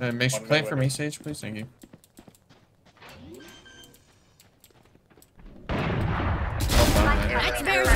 Uh, make sure play for me, Sage, please. Thank you. Oh. That's very